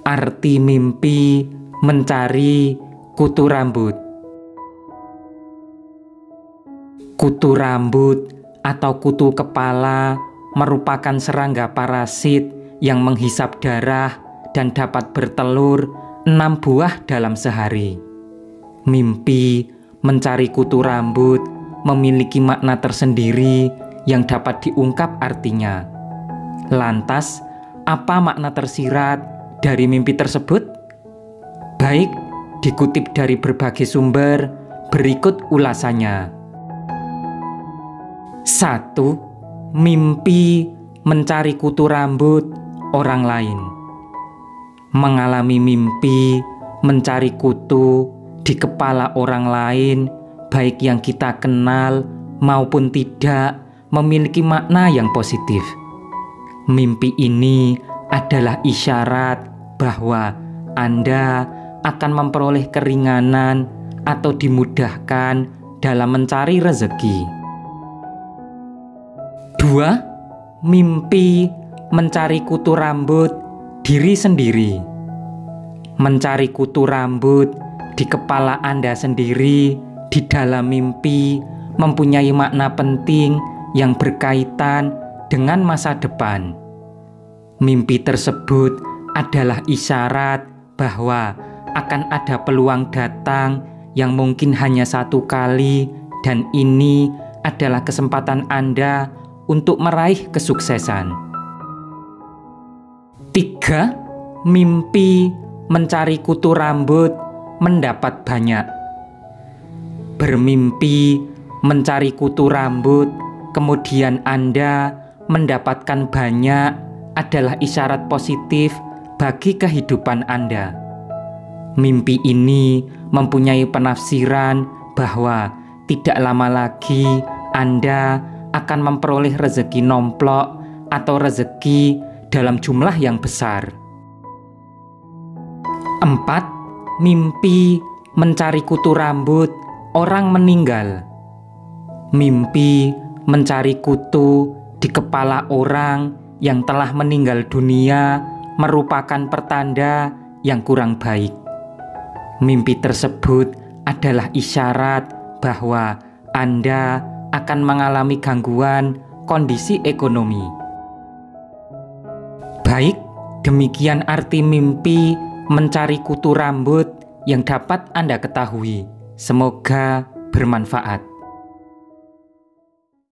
Arti mimpi mencari kutu rambut. Kutu rambut atau kutu kepala merupakan serangga parasit yang menghisap darah dan dapat bertelur enam buah dalam sehari. Mimpi mencari kutu rambut memiliki makna tersendiri yang dapat diungkap artinya. Lantas, apa makna tersirat dari mimpi tersebut? Baik, dikutip dari berbagai sumber, berikut ulasannya. 1. Mimpi mencari kutu rambut orang lain. Mengalami mimpi mencari kutu di kepala orang lain, baik yang kita kenal maupun tidak, memiliki makna yang positif. Mimpi ini adalah isyarat bahwa Anda akan memperoleh keringanan atau dimudahkan dalam mencari rezeki. Dua, mimpi mencari kutu rambut diri sendiri. Mencari kutu rambut di kepala Anda sendiri di dalam mimpi mempunyai makna penting yang berkaitan dengan masa depan. Mimpi tersebut adalah isyarat bahwa akan ada peluang datang yang mungkin hanya satu kali, dan ini adalah kesempatan Anda untuk meraih kesuksesan. Tiga, mimpi mencari kutu rambut mendapat banyak. Bermimpi mencari kutu rambut, kemudian Anda mendapatkan banyak adalah isyarat positif bagi kehidupan Anda. Mimpi ini mempunyai penafsiran bahwa tidak lama lagi Anda akan memperoleh rezeki nomplok atau rezeki dalam jumlah yang besar. 4. Mimpi mencari kutu rambut orang meninggal. Mimpi mencari kutu di kepala orang yang telah meninggal dunia merupakan pertanda yang kurang baik. Mimpi tersebut adalah isyarat bahwa Anda akan mengalami gangguan kondisi ekonomi. Baik, demikian arti mimpi mencari kutu rambut yang dapat Anda ketahui. Semoga bermanfaat.